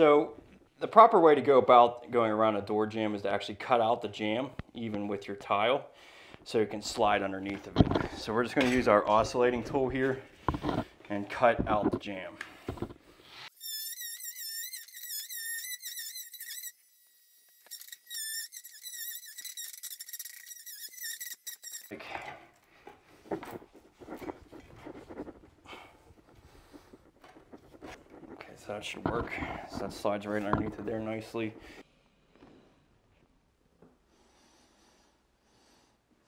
So the proper way to go about going around a door jamb is to actually cut out the jamb even with your tile so it can slide underneath of it. So we're just going to use our oscillating tool here and cut out the jamb so that should work. So that slides right underneath it there nicely.